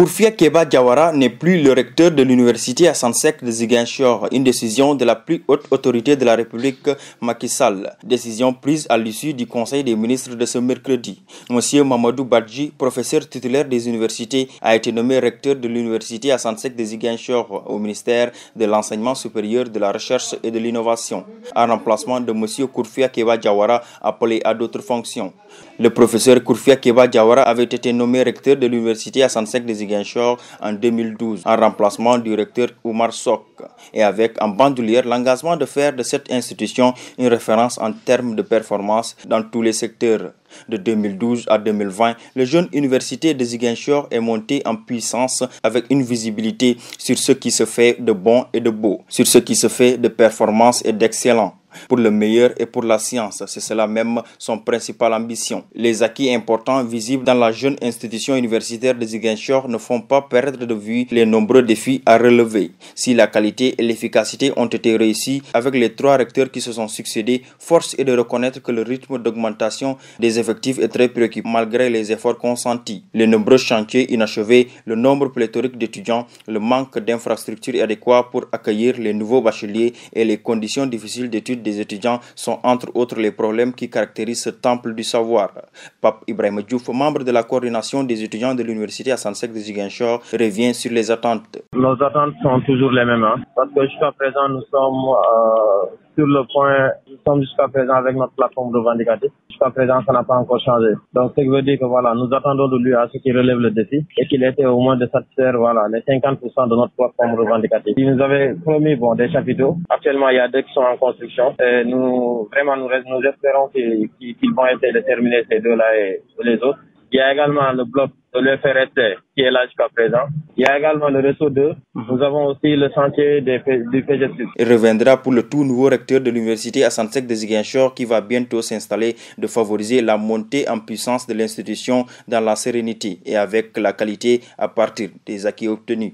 Kourfia Keba Diawara n'est plus le recteur de l'université à Sansek de Ziguinchor, une décision de la plus haute autorité de la République Macky Sall. Décision prise à l'issue du Conseil des ministres de ce mercredi. Monsieur Mamadou Badji, professeur titulaire des universités, a été nommé recteur de l'université à Sansek de Ziguinchor au ministère de l'enseignement supérieur, de la recherche et de l'innovation, en remplacement de monsieur Kourfia Keba Diawara appelé à d'autres fonctions. Le professeur Kourfia Keba Diawara avait été nommé recteur de l'université à Sansek de Ziguinchor en 2012 en remplacement du recteur Oumar Sok et avec en bandoulière l'engagement de faire de cette institution une référence en termes de performance dans tous les secteurs. De 2012 à 2020, le jeune université de Ziguinchor est monté en puissance avec une visibilité sur ce qui se fait de bon et de beau, sur ce qui se fait de performance et d'excellent pour le meilleur et pour la science. C'est cela même son principale ambition. Les acquis importants visibles dans la jeune institution universitaire de Ziguinchor ne font pas perdre de vue les nombreux défis à relever. Si la qualité et l'efficacité ont été réussies avec les trois recteurs qui se sont succédés, force est de reconnaître que le rythme d'augmentation des effectifs est très préoccupant malgré les efforts consentis. Les nombreux chantiers inachevés, le nombre pléthorique d'étudiants, le manque d'infrastructures adéquates pour accueillir les nouveaux bacheliers et les conditions difficiles d'études des étudiants sont entre autres les problèmes qui caractérisent ce temple du savoir. Pape Ibrahim Diouf, membre de la coordination des étudiants de l'université à Sansek de Ziguinchor, revient sur les attentes. Nos attentes sont toujours les mêmes, hein, parce que jusqu'à présent nous sommes euh, sur le point, nous sommes jusqu'à présent avec notre plateforme revendicative. Jusqu'à présent, ça n'a pas encore changé. Donc, ce qui veut dire que voilà, nous attendons de lui à ce qu'il relève le défi et qu'il était au moins de satisfaire voilà, les 50% de notre plateforme revendicative. Il nous avait promis bon, des chapiteaux. Actuellement, il y a deux qui sont en construction. Et nous, vraiment, nous, espérons qu'ils vont essayer de ces deux-là et les autres. Il y a également le bloc de l'FRST qui est là jusqu'à présent. Il y a également le réseau 2. Nous avons aussi le sentier du PGSU. Il reviendra pour le tout nouveau recteur de l'université à Santec de Ziguinchor qui va bientôt s'installer de favoriser la montée en puissance de l'institution dans la sérénité et avec la qualité à partir des acquis obtenus.